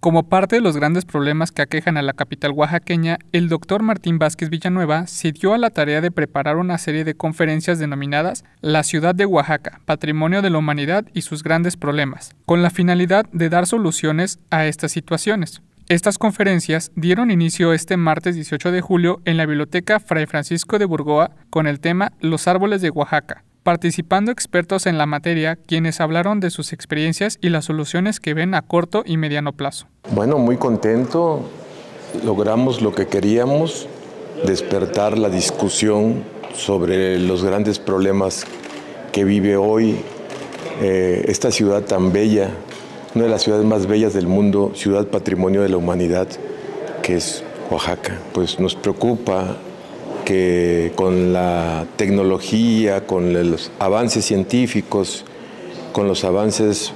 Como parte de los grandes problemas que aquejan a la capital oaxaqueña, el doctor Martín Vázquez Villanueva se dio a la tarea de preparar una serie de conferencias denominadas La ciudad de Oaxaca, Patrimonio de la Humanidad y sus grandes problemas, con la finalidad de dar soluciones a estas situaciones. Estas conferencias dieron inicio este martes 18 de julio en la Biblioteca Fray Francisco de Burgoa con el tema Los árboles de Oaxaca, participando expertos en la materia quienes hablaron de sus experiencias y las soluciones que ven a corto y mediano plazo. Bueno, muy contento, logramos lo que queríamos, despertar la discusión sobre los grandes problemas que vive hoy eh, esta ciudad tan bella, una de las ciudades más bellas del mundo, ciudad patrimonio de la humanidad, que es Oaxaca. Pues nos preocupa que con la tecnología, con los avances científicos, con los avances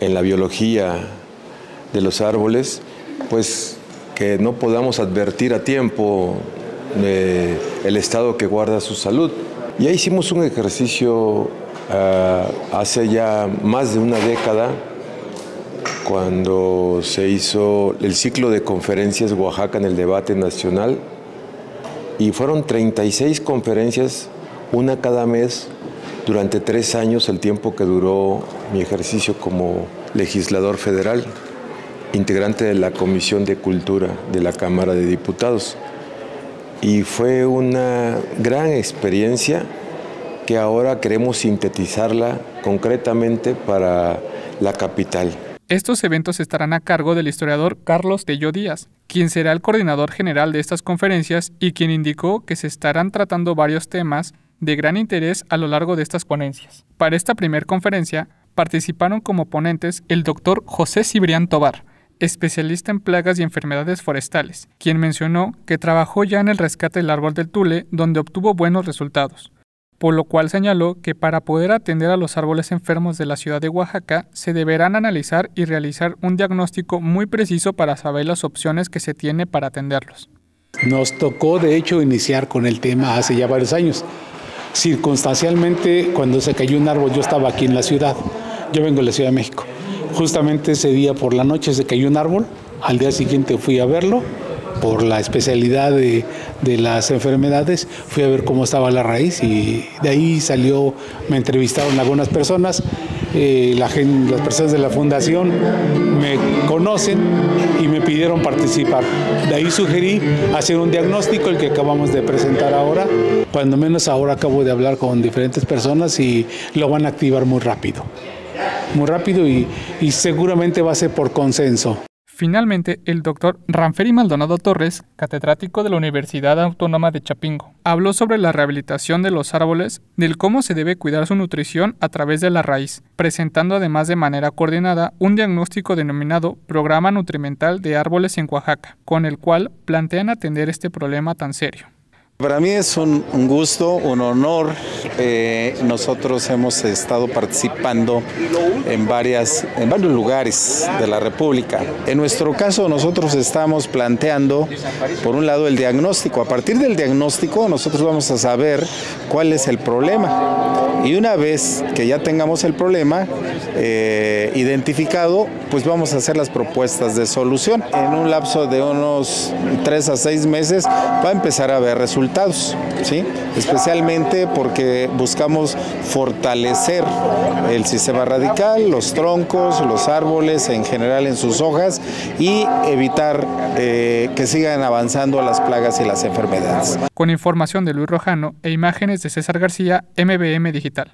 en la biología de los árboles, pues que no podamos advertir a tiempo el estado que guarda su salud. Ya hicimos un ejercicio ah, hace ya más de una década, cuando se hizo el ciclo de conferencias Oaxaca en el debate nacional, y fueron 36 conferencias, una cada mes, durante tres años, el tiempo que duró mi ejercicio como legislador federal, integrante de la Comisión de Cultura de la Cámara de Diputados. Y fue una gran experiencia que ahora queremos sintetizarla concretamente para la capital. Estos eventos estarán a cargo del historiador Carlos Tello Díaz, quien será el coordinador general de estas conferencias y quien indicó que se estarán tratando varios temas de gran interés a lo largo de estas ponencias. Para esta primera conferencia participaron como ponentes el doctor José Cibrián Tobar, especialista en plagas y enfermedades forestales, quien mencionó que trabajó ya en el rescate del árbol del Tule, donde obtuvo buenos resultados por lo cual señaló que para poder atender a los árboles enfermos de la ciudad de Oaxaca se deberán analizar y realizar un diagnóstico muy preciso para saber las opciones que se tiene para atenderlos. Nos tocó de hecho iniciar con el tema hace ya varios años. Circunstancialmente, cuando se cayó un árbol, yo estaba aquí en la ciudad, yo vengo de la Ciudad de México. Justamente ese día por la noche se cayó un árbol, al día siguiente fui a verlo, por la especialidad de, las enfermedades, fui a ver cómo estaba la raíz y de ahí salió, me entrevistaron algunas personas, eh, la las personas de la fundación me conocen y me pidieron participar. De ahí sugerí hacer un diagnóstico, el que acabamos de presentar ahora. Cuando menos ahora acabo de hablar con diferentes personas y lo van a activar muy rápido. Muy rápido y seguramente va a ser por consenso. Finalmente, el doctor Ranferi Maldonado Torres, catedrático de la Universidad Autónoma de Chapingo, habló sobre la rehabilitación de los árboles, del cómo se debe cuidar su nutrición a través de la raíz, presentando además de manera coordinada un diagnóstico denominado Programa Nutrimental de Árboles en Oaxaca, con el cual plantean atender este problema tan serio. Para mí es un, gusto, un honor. Eh, nosotros hemos estado participando en, varias, en varios lugares de la República. En nuestro caso, nosotros estamos planteando, por un lado, el diagnóstico. A partir del diagnóstico, nosotros vamos a saber cuál es el problema. Y una vez que ya tengamos el problema eh, identificado, pues vamos a hacer las propuestas de solución. En un lapso de unos tres a seis meses va a empezar a haber resultados ¿sí? especialmente porque buscamos fortalecer el sistema radical, los troncos, los árboles en general en sus hojas y evitar eh, que sigan avanzando las plagas y las enfermedades. Con información de Luis Rojano e imágenes de César García, MBM Digital.